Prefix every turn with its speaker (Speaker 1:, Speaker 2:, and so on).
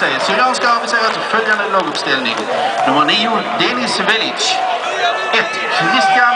Speaker 1: Syrianska Syrianska har aviserat följande laguppställning. Nummer 9, Denis Velic. 1. Christian